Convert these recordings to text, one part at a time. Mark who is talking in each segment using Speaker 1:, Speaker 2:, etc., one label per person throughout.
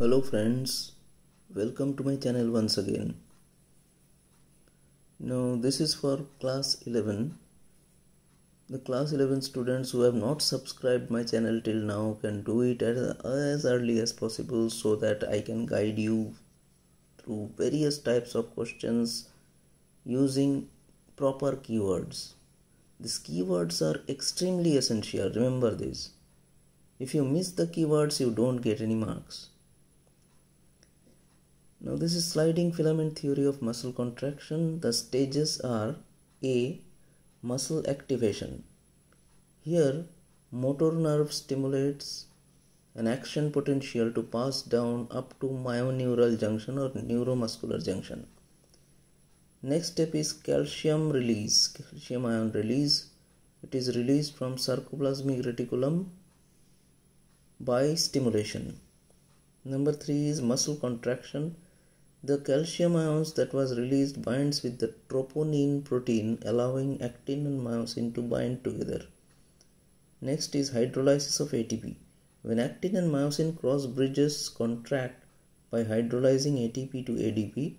Speaker 1: Hello friends, welcome to my channel once again. Now this is for class 11. The class 11 students who have not subscribed my channel till now can do it as early as possible so that I can guide you through various types of questions using proper keywords. These keywords are extremely essential, remember this. If you miss the keywords, you don't get any marks. Now this is sliding filament theory of muscle contraction. The stages are A. Muscle activation. Here motor nerve stimulates an action potential to pass down up to myoneural junction or neuromuscular junction. Next step is calcium release, calcium ion release. It is released from sarcoplasmic reticulum by stimulation. Number 3 is muscle contraction the calcium ions that was released binds with the troponin protein allowing actin and myosin to bind together. Next is hydrolysis of ATP. When actin and myosin cross bridges contract by hydrolyzing ATP to ADP,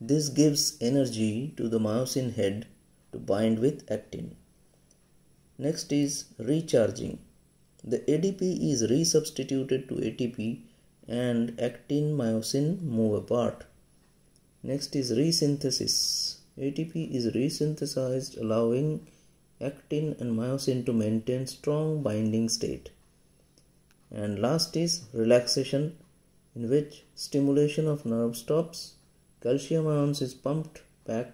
Speaker 1: this gives energy to the myosin head to bind with actin. Next is recharging. The ADP is resubstituted to ATP and actin myosin move apart. Next is resynthesis. ATP is resynthesized allowing actin and myosin to maintain strong binding state. And last is relaxation in which stimulation of nerve stops, calcium ions is pumped back,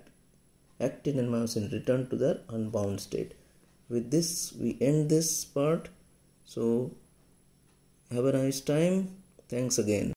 Speaker 1: actin and myosin return to their unbound state. With this we end this part. So have a nice time. Thanks again.